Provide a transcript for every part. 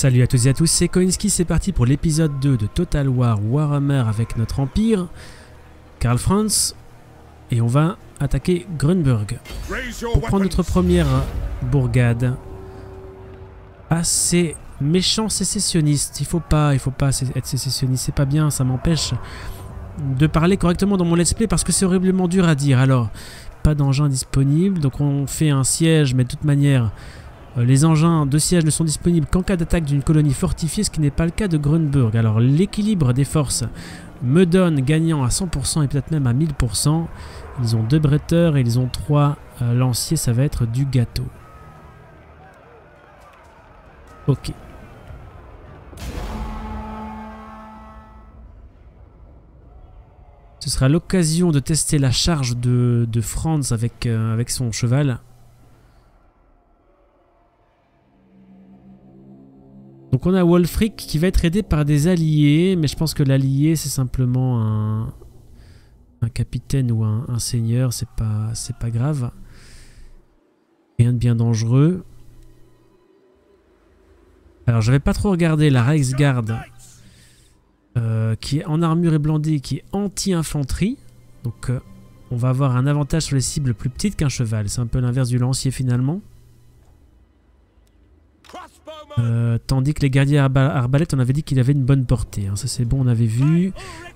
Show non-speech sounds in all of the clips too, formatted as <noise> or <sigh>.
Salut à tous et à tous, c'est Koinski, c'est parti pour l'épisode 2 de Total War Warhammer avec notre empire, Karl Franz, et on va attaquer Grunberg pour prendre notre première bourgade. Ah, c'est méchant sécessionniste, il faut pas, il faut pas être sécessionniste, c'est pas bien, ça m'empêche de parler correctement dans mon let's play parce que c'est horriblement dur à dire. Alors, pas d'engin disponible, donc on fait un siège, mais de toute manière... Euh, les engins de siège ne sont disponibles qu'en cas d'attaque d'une colonie fortifiée, ce qui n'est pas le cas de Grunberg. Alors l'équilibre des forces me donne gagnant à 100% et peut-être même à 1000%. Ils ont deux bretteurs et ils ont trois euh, lanciers, ça va être du gâteau. Ok. Ce sera l'occasion de tester la charge de, Franz avec, euh, avec son cheval. Donc on a Wolfric qui va être aidé par des alliés, mais je pense que l'allié c'est simplement un, capitaine ou un, seigneur, c'est pas, grave. Rien de bien dangereux. Alors je vais pas trop regarder la Reichsguard euh, qui est en armure et blindée, qui est anti-infanterie. Donc euh, on va avoir un avantage sur les cibles plus petites qu'un cheval. C'est un peu l'inverse du lancier finalement. Euh, tandis que les guerriers arbalètes, on avait dit qu'il avait une bonne portée. Hein. Ça c'est bon, on avait vu.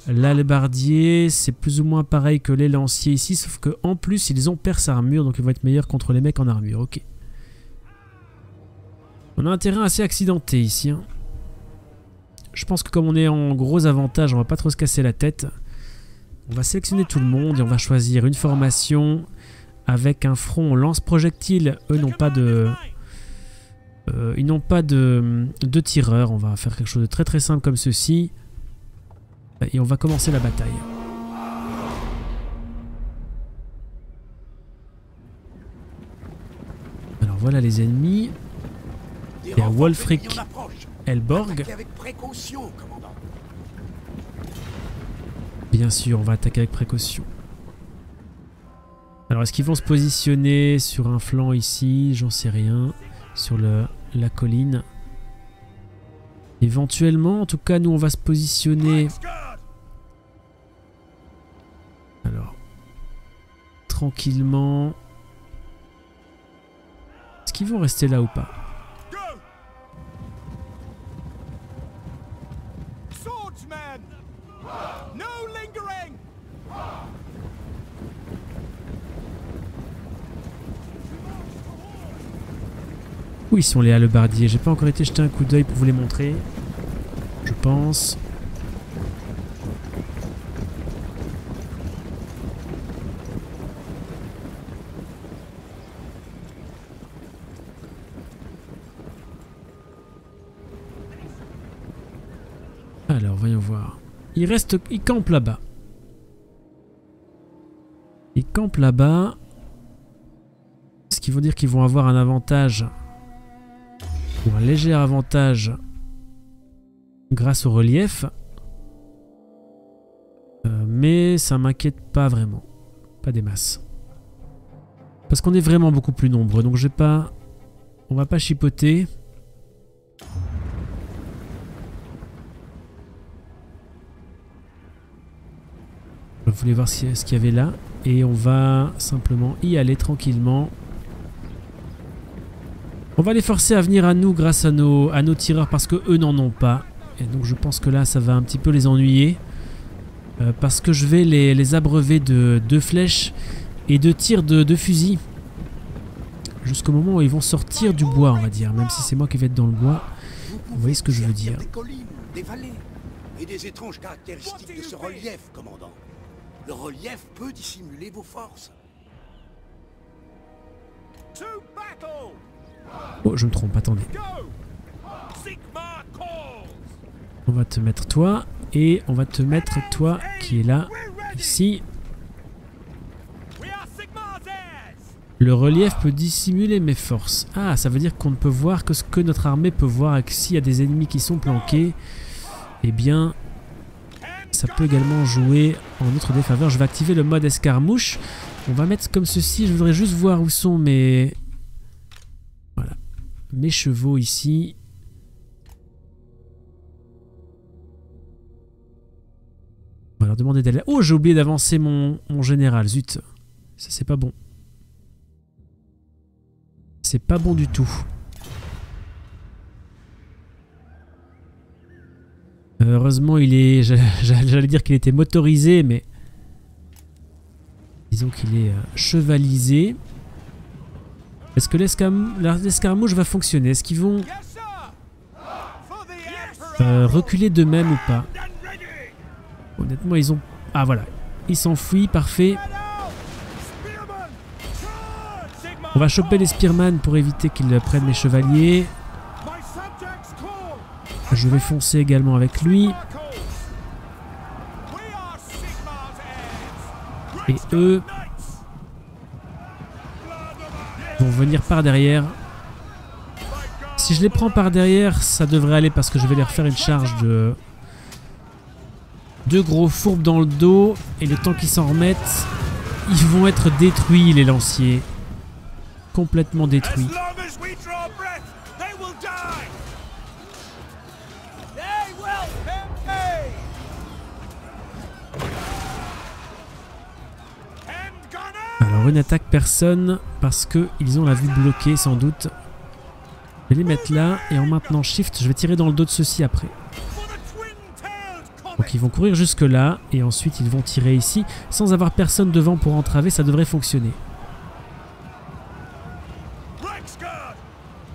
L'albardier, c'est plus ou moins pareil que les lanciers ici, sauf qu'en plus ils ont perce armure, donc ils vont être meilleurs contre les mecs en armure. Ok. On a un terrain assez accidenté ici. Hein. Je pense que comme on est en gros avantage, on va pas trop se casser la tête. On va sélectionner tout le monde et on va choisir une formation avec un front lance-projectile. Eux n'ont pas de euh, ils n'ont pas de, de tireurs. On va faire quelque chose de très très simple comme ceci. Et on va commencer la bataille. Alors voilà les ennemis. Il y a Wolfric Elborg. Bien sûr, on va attaquer avec précaution. Alors est-ce qu'ils vont se positionner sur un flanc ici? J'en sais rien sur la colline. Éventuellement, en tout cas, nous on va se positionner. Alors, tranquillement. Est-ce qu'ils vont rester là ou pas? Où ils sont les hallebardiers J'ai pas encore été jeter un coup d'œil pour vous les montrer. Je pense. Alors, voyons voir. Ils restent... Ils campent là-bas. Ils campent là-bas. Ce qui veut dire qu'ils vont avoir un avantage? Un léger avantage grâce au relief. Euh, mais ça m'inquiète pas vraiment. Pas des masses. Parce qu'on est vraiment beaucoup plus nombreux. Donc j'ai pas... On va pas chipoter. Je voulais voir ce qu'il y avait là. Et on va simplement y aller tranquillement. On va les forcer à venir à nous grâce à nos, à nos tireurs parce que eux n'en ont pas. Et donc je pense que là ça va un petit peu les ennuyer. Euh, parce que je vais les, abreuver de, de, flèches et de tirs de, de fusil. Jusqu'au moment où ils vont sortir du bois on va dire. Même si c'est moi qui vais être dans le bois. Vous voyez ce que je veux dire. Des collines, des vallées et des étranges caractéristiques de ce relief, commandant. Le relief peut dissimuler vos forces. Oh, je me trompe, attendez. On va te mettre toi, et on va te mettre toi qui est là, ici. Le relief peut dissimuler mes forces. Ah, ça veut dire qu'on ne peut voir que ce que notre armée peut voir et que s'il y a des ennemis qui sont planqués, eh bien, ça peut également jouer en notre défaveur. Je vais activer le mode escarmouche. On va mettre comme ceci. Je voudrais juste voir où sont mes, mes chevaux ici. On va leur demander d'aller... Oh, j'ai oublié d'avancer mon, mon général, zut. Ça, c'est pas bon. C'est pas bon du tout. Heureusement, il est. <laughs> J'allais dire qu'il était motorisé, mais. Disons qu'il est euh, chevalisé. Est-ce que l'escarmouche va fonctionner? Est-ce qu'ils vont euh, reculer d'eux-mêmes ou pas? Honnêtement, ils ont... Ah voilà, ils s'enfuient, parfait. On va choper les Spearman pour éviter qu'ils prennent les chevaliers. Je vais foncer également avec lui. Et eux venir par derrière. Si je les prends par derrière, ça devrait aller parce que je vais leur faire une charge de... Deux gros fourbes dans le dos. Et le temps qu'ils s'en remettent, ils vont être détruits les lanciers. Complètement détruits. Alors attaque personne parce qu'ils ont la vue bloquée sans doute. Je vais les mettre là et en maintenant shift je vais tirer dans le dos de ceux-ci après. Donc ils vont courir jusque là et ensuite ils vont tirer ici sans avoir personne devant pour entraver ça devrait fonctionner.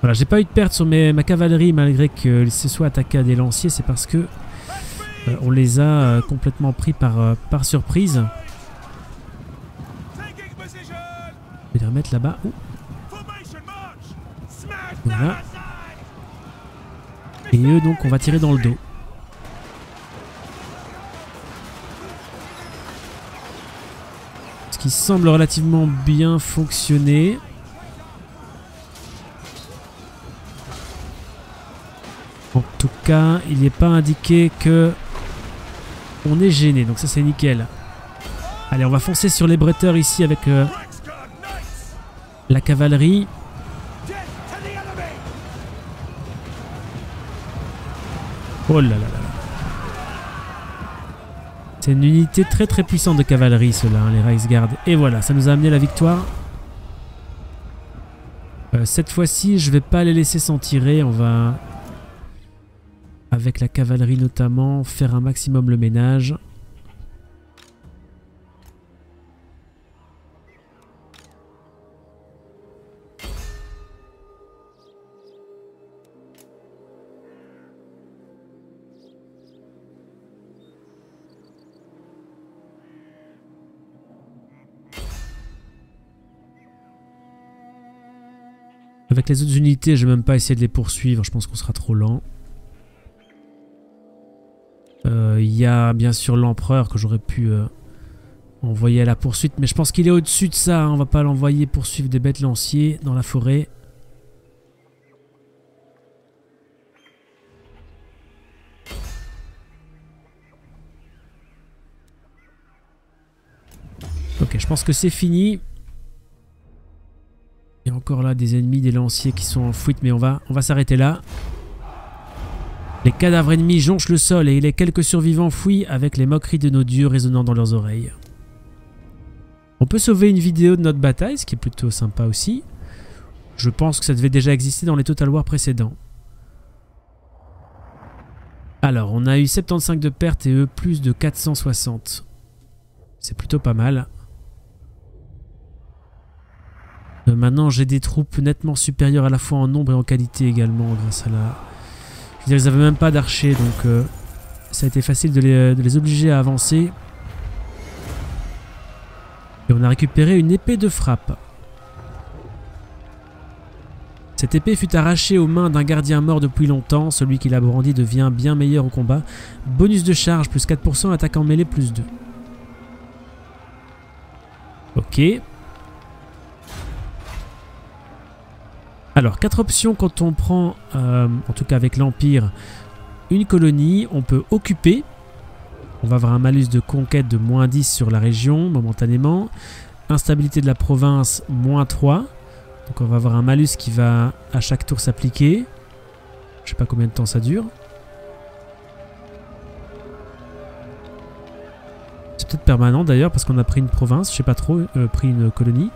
Voilà j'ai pas eu de perte sur ma cavalerie malgré que se soit attaqué à des lanciers c'est parce que euh, on les a euh, complètement pris par, euh, par surprise. Je vais les remettre là-bas. Voilà. Et eux, donc, on va tirer dans le dos. Ce qui semble relativement bien fonctionner. En tout cas, il n'est pas indiqué que on est gêné. Donc ça, c'est nickel. Allez, on va foncer sur les bretteurs ici avec euh, cavalerie. Oh là là là C'est une unité très très puissante de cavalerie ceux-là, hein, les Reichsguard. Et voilà, ça nous a amené la victoire. Euh, cette fois-ci, je vais pas les laisser s'en tirer. On va, avec la cavalerie notamment, faire un maximum le ménage. Les autres unités, je vais même pas essayer de les poursuivre. Je pense qu'on sera trop lent. Euh, il y a bien sûr l'empereur que j'aurais pu euh, envoyer à la poursuite. Mais je pense qu'il est au-dessus de ça. Hein. On va pas l'envoyer poursuivre des bêtes lanciers dans la forêt. Ok, je pense que c'est fini. Là des ennemis, des lanciers qui sont en fuite, mais on va, on va s'arrêter là. Les cadavres ennemis jonchent le sol et les quelques survivants fuient avec les moqueries de nos dieux résonnant dans leurs oreilles. On peut sauver une vidéo de notre bataille, ce qui est plutôt sympa aussi. Je pense que ça devait déjà exister dans les Total War précédents. Alors, on a eu 75 de pertes et eux plus de 460. C'est plutôt pas mal. Euh, maintenant, j'ai des troupes nettement supérieures à la fois en nombre et en qualité également grâce à la... Je ils n'avaient même pas d'archers, donc euh, ça a été facile de les, de les, obliger à avancer. Et on a récupéré une épée de frappe. Cette épée fut arrachée aux mains d'un gardien mort depuis longtemps. Celui qui l'a brandi devient bien meilleur au combat. Bonus de charge, plus 4%, attaque en mêlée, plus 2. Ok. Alors, quatre options quand on prend, euh, en tout cas avec l'Empire, une colonie. On peut occuper. On va avoir un malus de conquête de moins 10 sur la région, momentanément. Instabilité de la province, moins 3. Donc on va avoir un malus qui va à chaque tour s'appliquer. Je sais pas combien de temps ça dure. peut-être permanent d'ailleurs, parce qu'on a pris une province, je sais pas trop, euh, pris une colonie.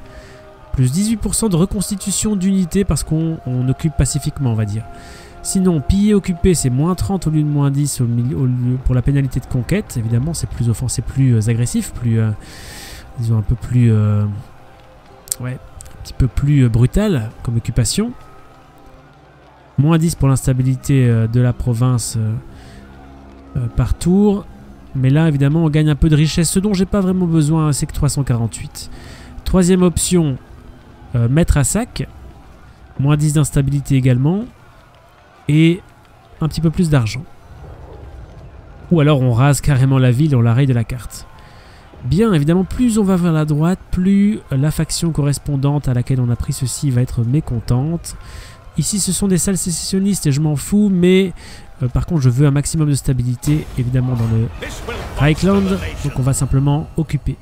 Plus 18% de reconstitution d'unités parce qu'on occupe pacifiquement, on va dire. Sinon, piller, occuper, c'est moins 30 au lieu de moins 10 au pour la pénalité de conquête. Évidemment, c'est plus offensif, plus euh, agressif, plus, euh, disons, un peu plus, euh, ouais, un petit peu plus brutal comme occupation. Moins 10 pour l'instabilité de la province par tour. Mais là, évidemment, on gagne un peu de richesse. Ce dont j'ai pas vraiment besoin, c'est que 348. Troisième option, mettre à sac. Moins 10 d'instabilité également et un petit peu plus d'argent. Ou alors on rase carrément la ville, on la de la carte. Bien, évidemment, plus on va vers la droite, plus la faction correspondante à laquelle on a pris ceci va être mécontente. Ici, ce sont des salles sécessionnistes et je m'en fous, mais euh, par contre, je veux un maximum de stabilité, évidemment, dans le Reichland. Donc on va simplement occuper.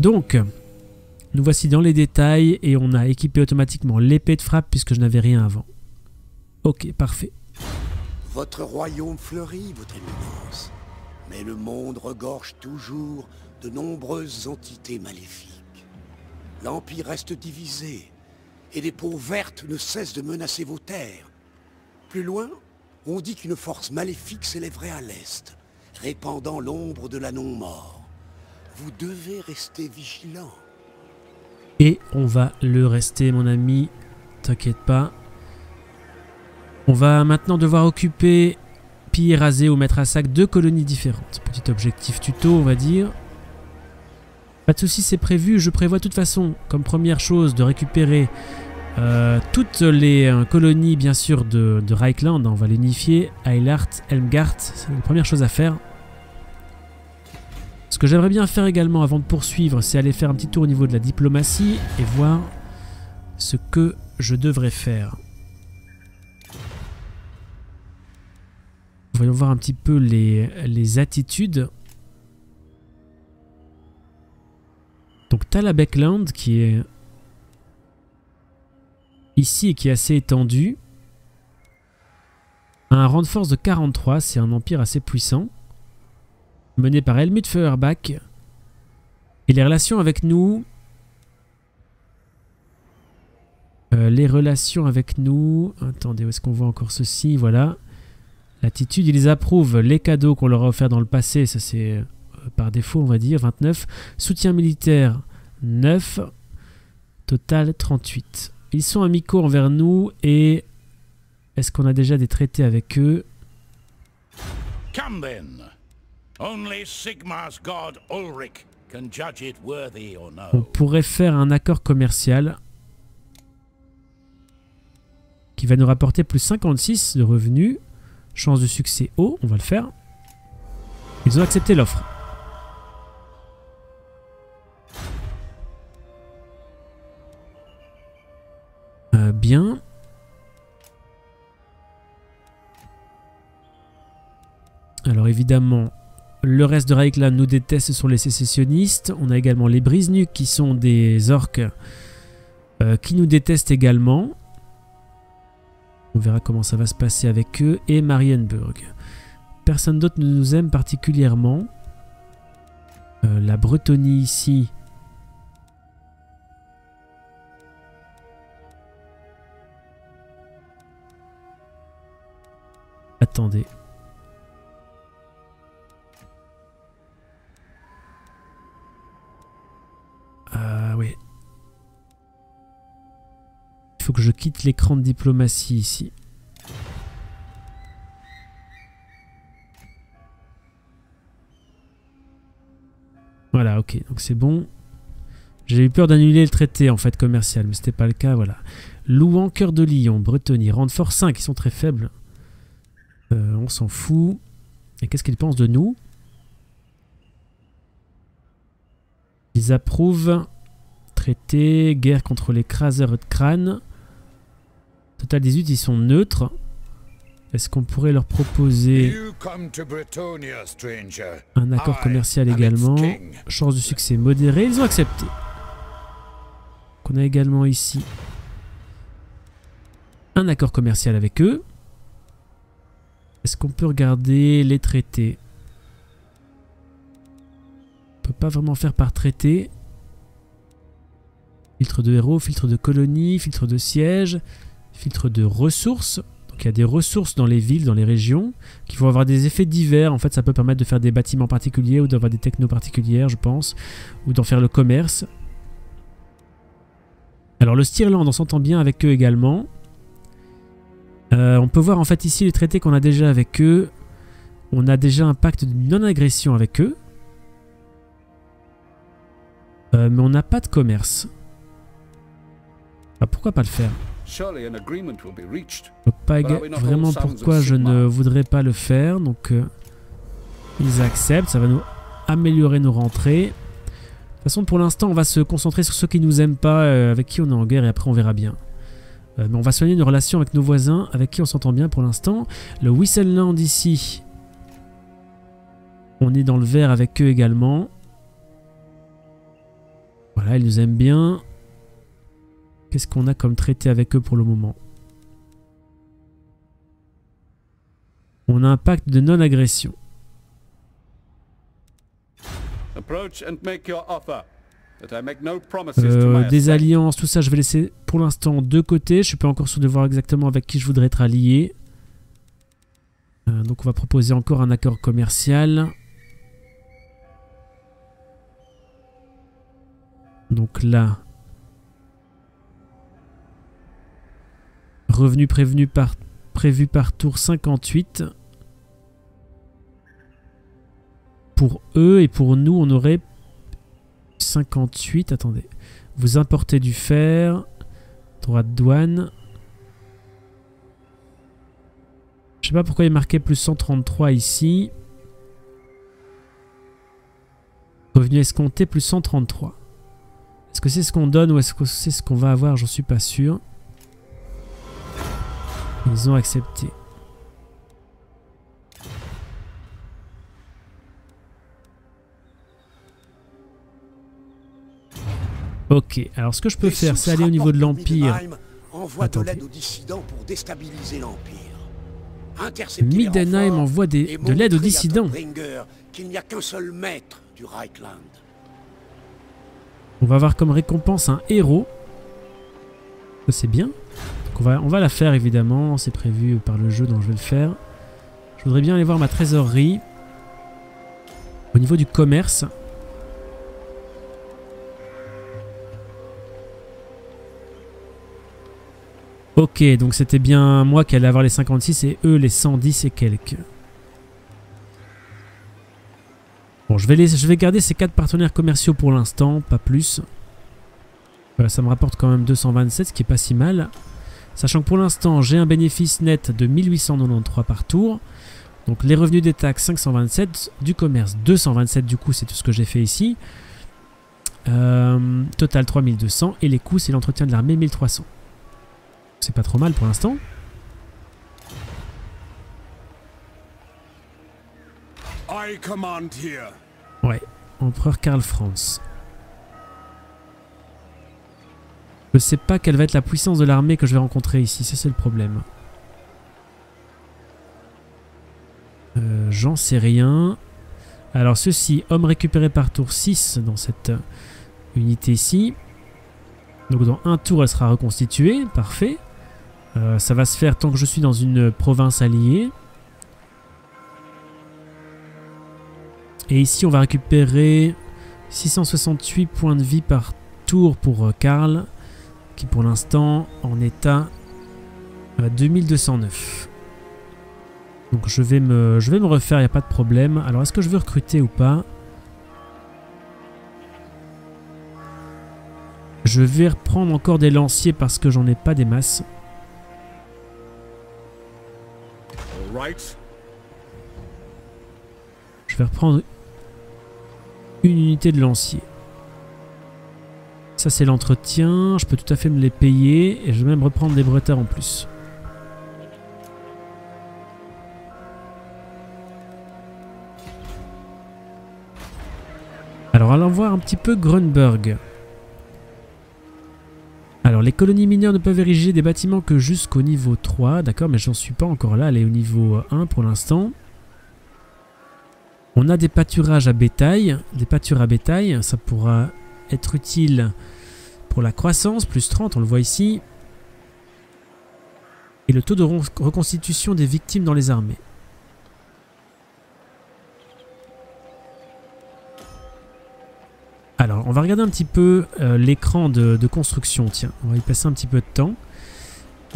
Donc, nous voici dans les détails et on a équipé automatiquement l'épée de frappe puisque je n'avais rien avant. Ok, parfait. Votre royaume fleurit, votre éminence. Mais le monde regorge toujours de nombreuses entités maléfiques. L'Empire reste divisé, et des peaux vertes ne cessent de menacer vos terres. Plus loin, on dit qu'une force maléfique s'élèverait à l'est, répandant l'ombre de la non-mort. Vous devez rester vigilant. Et on va le rester, mon ami. T'inquiète pas. On va maintenant devoir occuper, piller, raser ou mettre à sac deux colonies différentes. Petit objectif tuto, on va dire. Pas de soucis, c'est prévu. Je prévois de toute façon, comme première chose, de récupérer euh, toutes les euh, colonies, bien sûr, de, Reichland. On va les unifier. Eilhart, Helmgart, c'est la première chose à faire. Ce que j'aimerais bien faire également avant de poursuivre, c'est aller faire un petit tour au niveau de la diplomatie et voir ce que je devrais faire. Voyons voir un petit peu les, les attitudes. Donc Talabekland qui est ici et qui est assez étendu. un force de 43, c'est un empire assez puissant mené par Helmut Feuerbach. Et les relations avec nous... Euh, les relations avec nous... Attendez, où est-ce qu'on voit encore ceci Voilà. L'attitude, ils approuvent les cadeaux qu'on leur a offerts dans le passé. Ça, c'est euh, par défaut, on va dire. 29. Soutien militaire, 9. Total, 38. Ils sont amicaux envers nous et... Est-ce qu'on a déjà des traités avec eux? On pourrait faire un accord commercial qui va nous rapporter plus 56 de revenus. Chance de succès haut, on va le faire. Ils ont accepté l'offre. Euh, bien. Alors évidemment, le reste de Reichland nous déteste, ce sont les sécessionnistes. On a également les Brisnuk qui sont des orques euh, qui nous détestent également. On verra comment ça va se passer avec eux. Et Marienburg. Personne d'autre ne nous aime particulièrement. Euh, la Bretonie ici. Attendez. Je quitte l'écran de diplomatie ici. Voilà, ok, donc c'est bon. J'ai eu peur d'annuler le traité en fait commercial, mais c'était pas le cas, voilà. Louan, Cœur de Lion, Bretonie, Randfort 5, ils sont très faibles. Euh, on s'en fout. Et qu'est-ce qu'ils pensent de nous? Ils approuvent. Traité, guerre contre les craseurs de crâne. Total 18, ils sont neutres. Est-ce qu'on pourrait leur proposer un accord commercial également Chance de succès modérée, ils ont accepté. On a également ici un accord commercial avec eux. Est-ce qu'on peut regarder les traités? On peut pas vraiment faire par traité. Filtre de héros, filtre de colonie, filtre de siège, filtre de ressources. Donc il y a des ressources dans les villes, dans les régions, qui vont avoir des effets divers. En fait, ça peut permettre de faire des bâtiments particuliers ou d'avoir des technos particulières, je pense, ou d'en faire le commerce. Alors le Stirland, on s'entend bien avec eux également. Euh, on peut voir en fait ici les traités qu'on a déjà avec eux. On a déjà un pacte de non-agression avec eux. Euh, mais on n'a pas de commerce. Ah, pourquoi pas le faire? Pas vraiment pourquoi je ne voudrais pas le faire. Donc, euh, ils acceptent. Ça va nous améliorer nos rentrées. De toute façon, pour l'instant, on va se concentrer sur ceux qui nous aiment pas, euh, avec qui on est en guerre, et après on verra bien. Euh, mais on va soigner nos relations avec nos voisins, avec qui on s'entend bien pour l'instant. Le Whistleland ici, on est dans le vert avec eux également. Voilà, ils nous aiment bien. Qu'est-ce qu'on a comme traité avec eux pour le moment On a un pacte de non-agression. Euh, des alliances, tout ça, je vais laisser pour l'instant de côté. Je suis pas encore sûr de voir exactement avec qui je voudrais être allié. Euh, donc on va proposer encore un accord commercial. Donc là, Revenu prévu par tour 58. Pour eux et pour nous, on aurait 58. Attendez. Vous importez du fer. Droit de douane. Je sais pas pourquoi il est marqué plus 133 ici. Revenu escompté plus 133. Est-ce que c'est ce qu'on donne ou est-ce que c'est ce qu'on va avoir? J'en suis pas sûr. Ils ont accepté. Ok, alors ce que je peux faire, c'est aller au niveau de l'Empire. envoie de l'aide aux dissidents pour déstabiliser l'Empire. Midenheim envoie des, de l'aide aux dissidents. qu'il n'y a qu'un seul maître du Reichland. On va avoir comme récompense un héros. Ça c'est bien on va, la faire évidemment, c'est prévu par le jeu dont je vais le faire. Je voudrais bien aller voir ma trésorerie. Au niveau du commerce. Ok, donc c'était bien moi qui allais avoir les 56 et eux les 110 et quelques. Bon, je vais, je vais garder ces quatre partenaires commerciaux pour l'instant, pas plus. Voilà, ça me rapporte quand même 227, ce qui est pas si mal. Sachant que pour l'instant, j'ai un bénéfice net de 1893 par tour. Donc les revenus des taxes 527, du commerce 227 du coup c'est tout ce que j'ai fait ici. Euh, total 3200 et les coûts c'est l'entretien de l'armée 1300. C'est pas trop mal pour l'instant. Ouais, empereur Karl Franz. Je sais pas quelle va être la puissance de l'armée que je vais rencontrer ici, ça c'est le problème. Euh, J'en sais rien. Alors ceci, homme récupéré par tour 6 dans cette unité ici. Donc dans un tour elle sera reconstituée, parfait. Euh, ça va se faire tant que je suis dans une province alliée. Et ici on va récupérer 668 points de vie par tour pour euh, Karl qui pour l'instant en est à 2209. Donc je vais me, je vais me refaire, il n'y a pas de problème. Alors est-ce que je veux recruter ou pas? Je vais reprendre encore des lanciers parce que j'en ai pas des masses. Je vais reprendre une unité de lanciers. C'est l'entretien, je peux tout à fait me les payer et je vais même reprendre des breteurs en plus. Alors allons voir un petit peu Grunberg. Alors les colonies mineures ne peuvent ériger des bâtiments que jusqu'au niveau 3, d'accord, mais j'en suis pas encore là, elle est au niveau 1 pour l'instant. On a des pâturages à bétail, des pâtures à bétail, ça pourra être utile pour la croissance, plus 30, on le voit ici. Et le taux de reconstitution des victimes dans les armées. Alors, on va regarder un petit peu euh, l'écran de, construction. Tiens, on va y passer un petit peu de temps.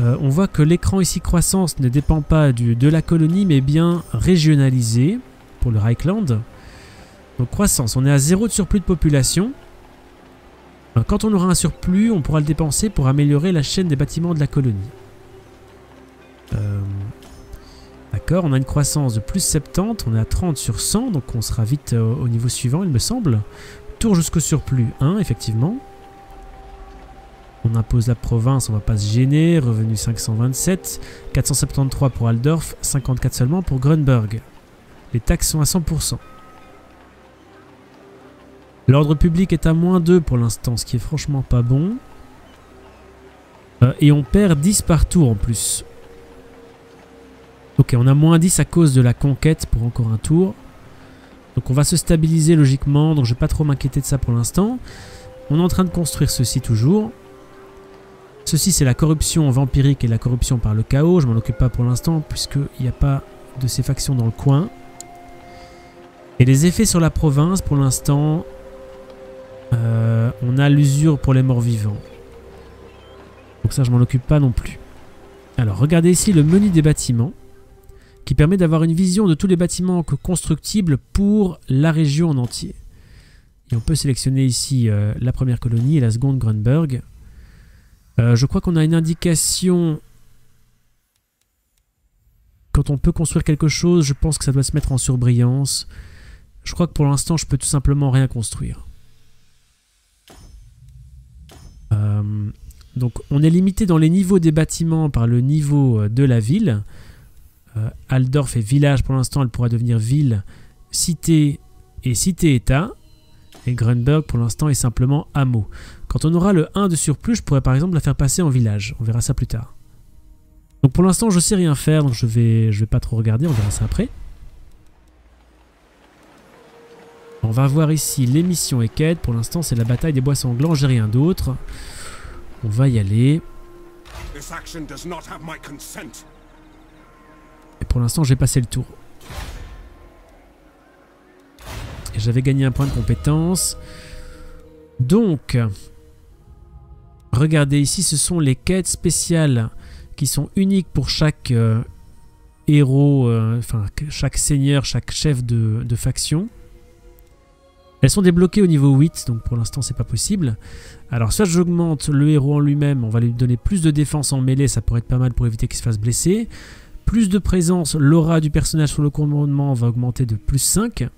Euh, on voit que l'écran ici croissance ne dépend pas de la colonie, mais bien régionalisé pour le Reichland. Donc croissance, on est à zéro de surplus de population. Euh, quand on aura un surplus, on pourra le dépenser pour améliorer la chaîne des bâtiments de la colonie. D'accord, on a une croissance de plus 70, on est à 30 sur 100, donc on sera vite au niveau suivant, il me semble jusqu'au surplus 1, effectivement. On impose la province, on va pas se gêner. Revenu 527. 473 pour Aldorf, 54 seulement pour Grunberg. Les taxes sont à 100%. L'ordre public est à moins 2 pour l'instant, ce qui est franchement pas bon. Euh, et on perd 10 par tour en plus. Ok, on a moins 10 à cause de la conquête pour encore un tour. Donc on va se stabiliser logiquement, donc je vais pas trop m'inquiéter de ça pour l'instant. On est en train de construire ceci toujours. Ceci c'est la corruption vampirique et la corruption par le chaos. Je m'en occupe pas pour l'instant puisqu'il n'y a pas de ces factions dans le coin. Et les effets sur la province pour l'instant, euh, on a l'usure pour les morts vivants. Donc ça je m'en occupe pas non plus. Alors regardez ici le menu des bâtiments qui permet d'avoir une vision de tous les bâtiments constructibles pour la région en entier. Et on peut sélectionner ici euh, la première colonie et la seconde Grunberg. Euh, je crois qu'on a une indication quand on peut construire quelque chose, je pense que ça doit se mettre en surbrillance. Je crois que pour l'instant, je peux tout simplement rien construire. Euh, donc on est limité dans les niveaux des bâtiments par le niveau de la ville. Euh, Aldorf est village pour l'instant, elle pourra devenir ville, cité et cité-état. Et Grunberg pour l'instant est simplement hameau. Quand on aura le 1 de surplus, je pourrais par exemple la faire passer en village. On verra ça plus tard. Donc pour l'instant je sais rien faire, donc je vais, je vais pas trop regarder, on verra ça après. On va voir ici les missions et quêtes. Pour l'instant c'est la bataille des bois sanglants, j'ai rien d'autre. On va y aller. Et pour l'instant, j'ai passé le tour. Et j'avais gagné un point de compétence. Donc, regardez ici, ce sont les quêtes spéciales qui sont uniques pour chaque euh, héros, euh, enfin chaque seigneur, chaque chef de, de, faction. Elles sont débloquées au niveau 8, donc pour l'instant c'est pas possible. Alors soit j'augmente le héros en lui-même, on va lui donner plus de défense en mêlée, ça pourrait être pas mal pour éviter qu'il se fasse blesser. Plus de présence, l'aura du personnage sur le commandement va augmenter de plus 5.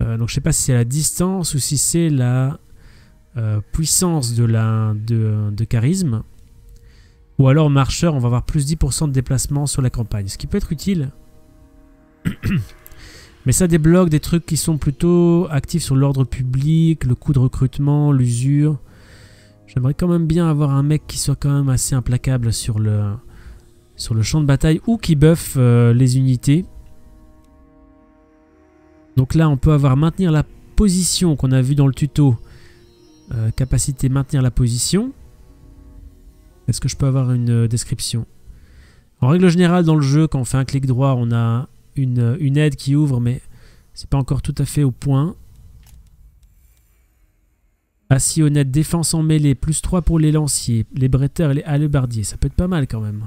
Euh, donc je sais pas si c'est la distance ou si c'est la euh, puissance de, charisme. Ou alors marcheur, on va avoir plus 10% de déplacement sur la campagne. Ce qui peut être utile. <clears throat> Mais ça débloque des trucs qui sont plutôt actifs sur l'ordre public, le coût de recrutement, l'usure. J'aimerais quand même bien avoir un mec qui soit quand même assez implacable sur le, champ de bataille ou qui buff euh, les unités. Donc là, on peut avoir maintenir la position qu'on a vu dans le tuto. Euh, capacité maintenir la position. Est-ce que je peux avoir une euh, description? En règle générale, dans le jeu, quand on fait un clic droit, on a une, aide qui ouvre, mais c'est pas encore tout à fait au point. Assis honnête, défense en mêlée, plus 3 pour les lanciers, les bretteurs et les hallebardiers. Ça peut être pas mal quand même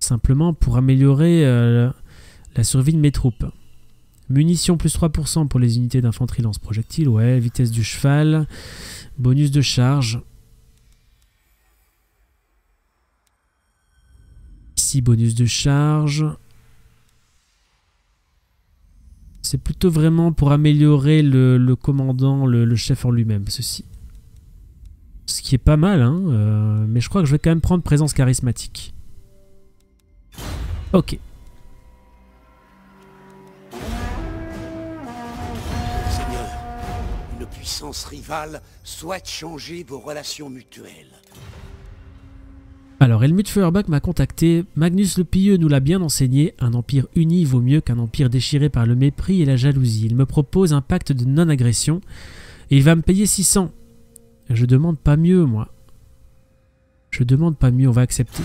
simplement pour améliorer euh, la survie de mes troupes. Munitions plus 3% pour les unités d'infanterie lance-projectiles, ouais, vitesse du cheval, bonus de charge. Ici, bonus de charge. C'est plutôt vraiment pour améliorer le, commandant, le, chef en lui-même, ceci. Ce qui est pas mal, hein, euh, mais je crois que je vais quand même prendre présence charismatique. Ok. Seigneur, une puissances rivales souhaitent changer vos relations mutuelles. Alors, Helmut Feuerbach m'a contacté. Magnus le Pieux nous l'a bien enseigné. Un empire uni vaut mieux qu'un empire déchiré par le mépris et la jalousie. Il me propose un pacte de non-agression et il va me payer 600. Je demande pas mieux, moi. Je demande pas mieux, on va accepter.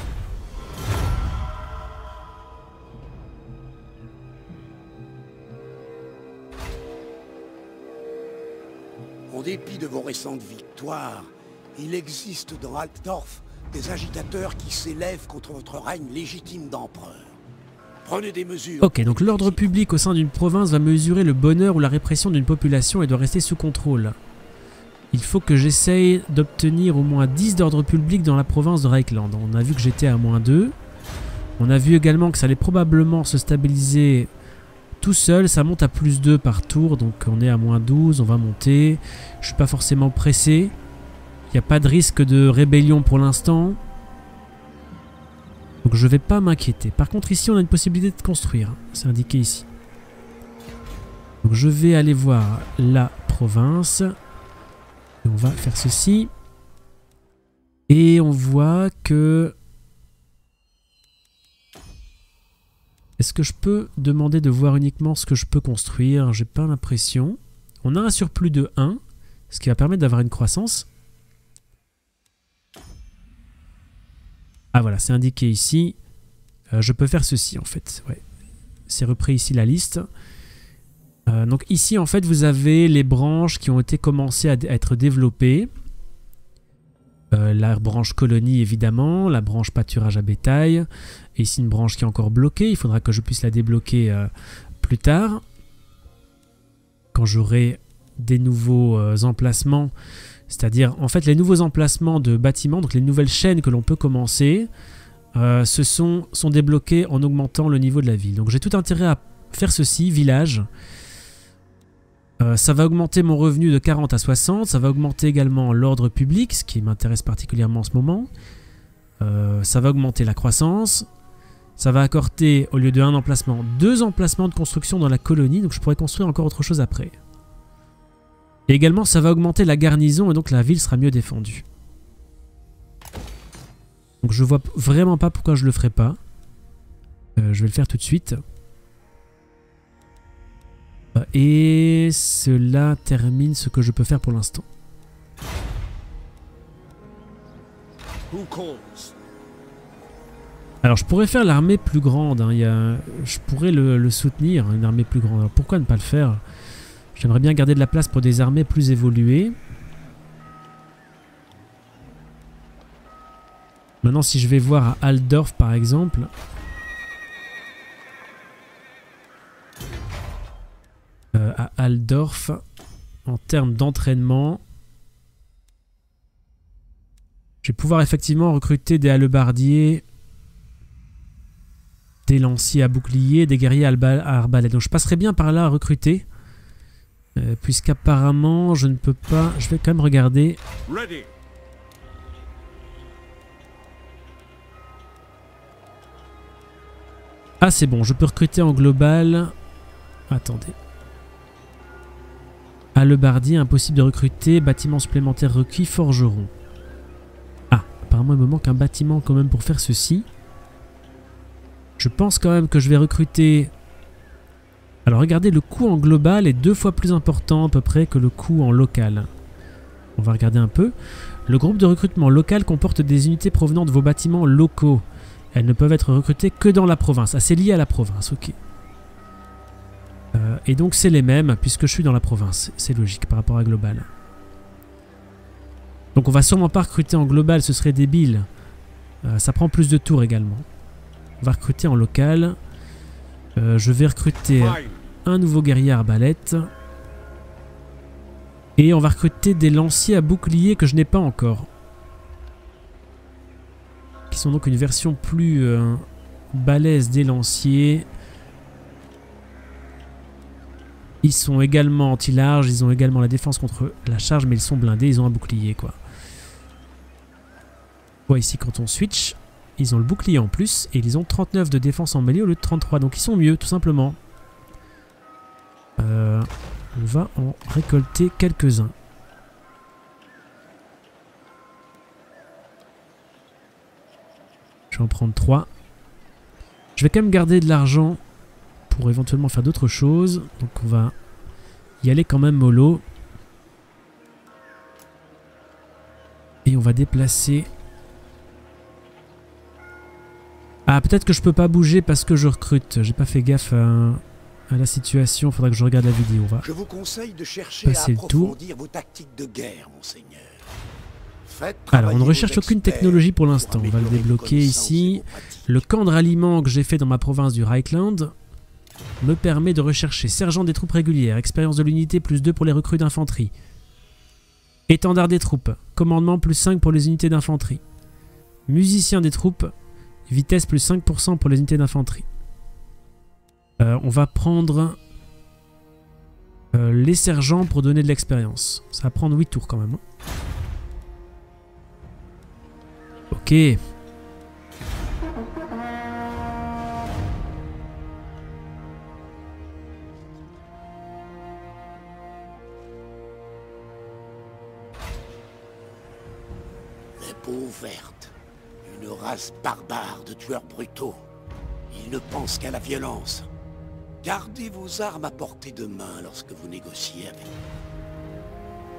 En dépit de vos récentes victoires, il existe dans Altdorf des agitateurs qui s'élèvent contre votre règne légitime d'empereur. Prenez des mesures. Ok, donc l'ordre public au sein d'une province va mesurer le bonheur ou la répression d'une population et doit rester sous contrôle. Il faut que j'essaye d'obtenir au moins 10 d'ordre public dans la province de Reichland. On a vu que j'étais à moins 2. On a vu également que ça allait probablement se stabiliser tout seul. Ça monte à plus 2 par tour, donc on est à moins 12, on va monter. Je suis pas forcément pressé. Il n'y a pas de risque de rébellion pour l'instant. Donc je vais pas m'inquiéter. Par contre ici on a une possibilité de construire. C'est indiqué ici. Donc je vais aller voir la province. On va faire ceci. Et on voit que... Est-ce que je peux demander de voir uniquement ce que je peux construire? J'ai pas l'impression. On a un surplus de 1, ce qui va permettre d'avoir une croissance. Ah voilà, c'est indiqué ici. Euh, je peux faire ceci en fait. C'est repris ici la liste. Euh, donc ici en fait vous avez les branches qui ont été commencées à, être développées. Euh, la branche colonie évidemment, la branche pâturage à bétail. Et ici une branche qui est encore bloquée. Il faudra que je puisse la débloquer plus tard. Quand j'aurai des nouveaux emplacements c'est-à-dire, en fait, les nouveaux emplacements de bâtiments, donc les nouvelles chaînes que l'on peut commencer, euh, se sont, sont débloqués en augmentant le niveau de la ville. Donc j'ai tout intérêt à faire ceci, village. Euh, ça va augmenter mon revenu de 40 à 60. Ça va augmenter également l'ordre public, ce qui m'intéresse particulièrement en ce moment. Euh, ça va augmenter la croissance. Ça va accorder, au lieu de un emplacement, deux emplacements de construction dans la colonie. Donc je pourrais construire encore autre chose après. Et également, ça va augmenter la garnison et donc la ville sera mieux défendue. Donc je vois vraiment pas pourquoi je le ferai pas. Euh, je vais le faire tout de suite. Euh, et cela termine ce que je peux faire pour l'instant. Alors je pourrais faire l'armée plus grande. Hein. Il Je pourrais le, le, soutenir, une armée plus grande. Alors pourquoi ne pas le faire? J'aimerais bien garder de la place pour des armées plus évoluées. Maintenant, si je vais voir à Aldorf, par exemple... Euh, à Aldorf, en termes d'entraînement... Je vais pouvoir effectivement recruter des hallebardiers, des lanciers à bouclier, des guerriers à arbalète. Donc je passerai bien par là à recruter. Euh, puisqu'apparemment, je ne peux pas... Je vais quand même regarder. Ah, c'est bon. Je peux recruter en global. Attendez. Alebardier, impossible de recruter. Bâtiment supplémentaire requis, forgeron. Ah, apparemment, il me manque un bâtiment quand même pour faire ceci. Je pense quand même que je vais recruter alors regardez, le coût en global est deux fois plus important à peu près que le coût en local. On va regarder un peu. Le groupe de recrutement local comporte des unités provenant de vos bâtiments locaux. Elles ne peuvent être recrutées que dans la province. Ah, c'est lié à la province, ok. Euh, et donc c'est les mêmes puisque je suis dans la province. C'est logique par rapport à global. Donc on va sûrement pas recruter en global, ce serait débile. Euh, ça prend plus de tours également. On va recruter en local. Euh, je vais recruter un nouveau guerrier arbalète. Et on va recruter des lanciers à bouclier que je n'ai pas encore. Qui sont donc une version plus euh, balèze des lanciers. Ils sont également anti-large, ils ont également la défense contre la charge, mais ils sont blindés, ils ont un bouclier quoi. On voit ici quand on switch, ils ont le bouclier en plus et ils ont 39 de défense en mêlée au lieu de 33. Donc ils sont mieux, tout simplement. Euh, on va en récolter quelques-uns. Je vais en prendre 3. Je vais quand même garder de l'argent pour éventuellement faire d'autres choses. Donc on va y aller quand même mollo. Et on va déplacer Ah, peut-être que je peux pas bouger parce que je recrute. J'ai pas fait gaffe à, la situation. Faudra que je regarde la vidéo. je vous conseille de chercher à approfondir vos tactiques de guerre, monseigneur. Alors, on ne recherche aucune technologie pour l'instant. On va le débloquer ici. Le camp de ralliement que j'ai fait dans ma province du Reichland me permet de rechercher sergent des troupes régulières, expérience de l'unité plus 2 pour les recrues d'infanterie. Étendard des troupes, commandement plus 5 pour les unités d'infanterie. Musicien des troupes, vitesse plus 5% pour les unités d'infanterie. Euh, on va prendre euh, les sergents pour donner de l'expérience. Ça va prendre 8 tours quand même. Hein. Ok. verte. Race barbare de tueurs brutaux. Ils ne pensent qu'à la violence. Gardez vos armes à portée de main lorsque vous négociez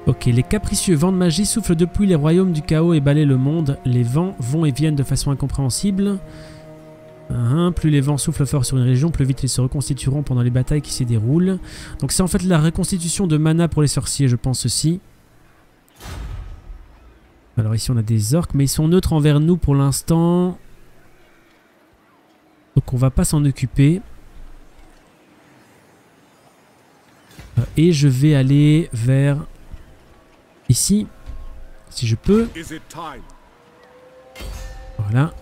Ok, les capricieux vents de magie soufflent depuis les royaumes du chaos et balayent le monde. Les vents vont et viennent de façon incompréhensible. Plus les vents soufflent fort sur une région, plus vite ils se reconstitueront pendant les batailles qui s'y déroulent. Donc c'est en fait la reconstitution de mana pour les sorciers, je pense aussi. Alors ici on a des orques, mais ils sont neutres envers nous pour l'instant. Donc on va pas s'en occuper. Euh, et je vais aller vers ici, si je peux. Voilà.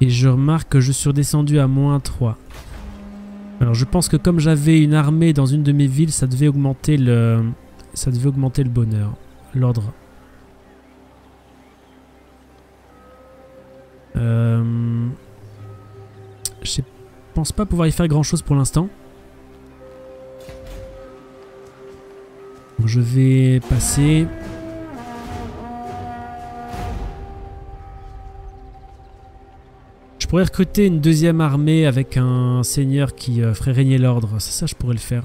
Et je remarque que je suis redescendu à moins 3. Alors je pense que comme j'avais une armée dans une de mes villes, ça devait augmenter le, ça devait augmenter le bonheur, l'ordre. Euh, je pense pas pouvoir y faire grand chose pour l'instant. je vais passer. Pourrais recruter une deuxième armée avec un seigneur qui euh, ferait régner l'ordre. C'est ça, je pourrais le faire.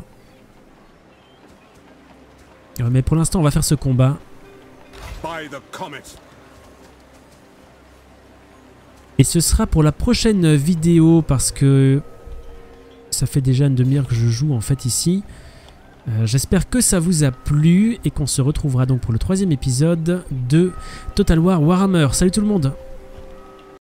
mais pour l'instant, on va faire ce combat. Et ce sera pour la prochaine vidéo parce que ça fait déjà une demi-heure que je joue en fait ici. Euh, j'espère que ça vous a plu et qu'on se retrouvera donc pour le troisième épisode de Total War Warhammer. Salut tout le monde